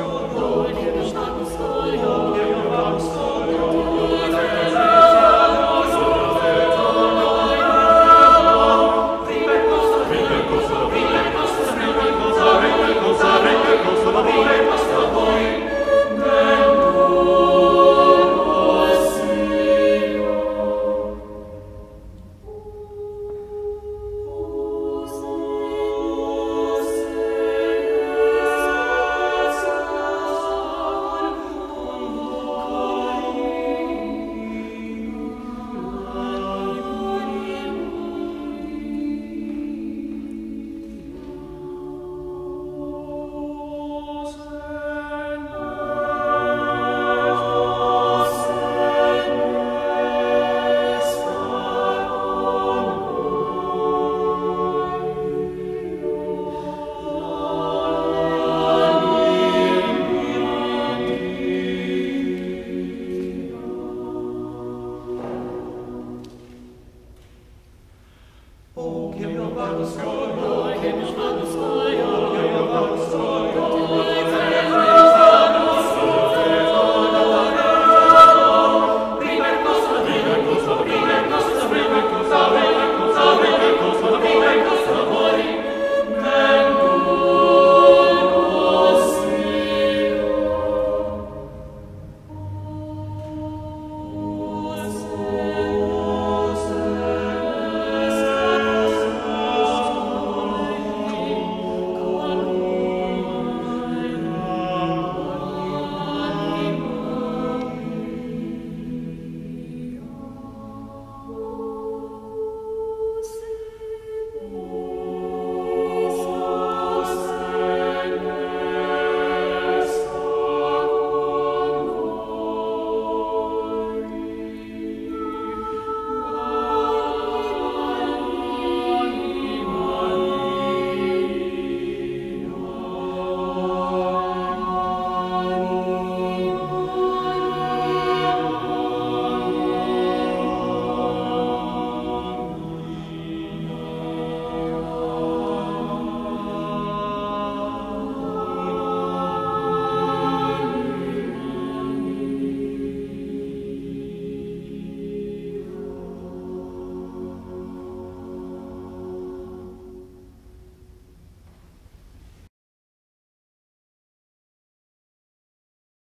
주시며 hymnal Bible